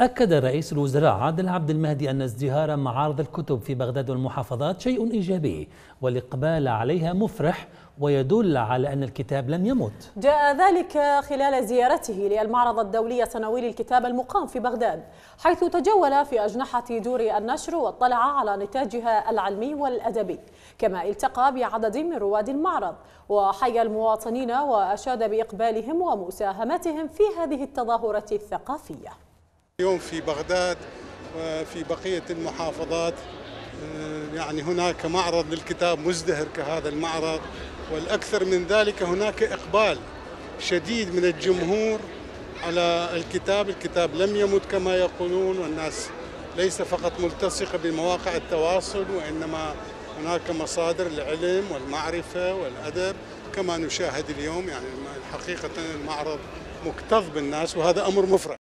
أكد رئيس الوزراء عادل عبد المهدي أن ازدهار معارض الكتب في بغداد والمحافظات شيء إيجابي والإقبال عليها مفرح ويدل على أن الكتاب لم يمت. جاء ذلك خلال زيارته للمعرض الدولي السنوي للكتاب المقام في بغداد حيث تجول في أجنحة دور النشر واطلع على نتاجها العلمي والأدبي كما التقى بعدد من رواد المعرض وحيا المواطنين وأشاد بإقبالهم ومساهمتهم في هذه التظاهرة الثقافية. اليوم في بغداد وفي بقية المحافظات. يعني هناك معرض للكتاب مزدهر كهذا المعرض والأكثر من ذلك هناك إقبال شديد من الجمهور على الكتاب. الكتاب لم يمت كما يقولون والناس ليس فقط ملتصقة بمواقع التواصل وإنما هناك مصادر العلم والمعرفة والأدب كما نشاهد اليوم. يعني حقيقة المعرض مكتظ بالناس وهذا أمر مفرح.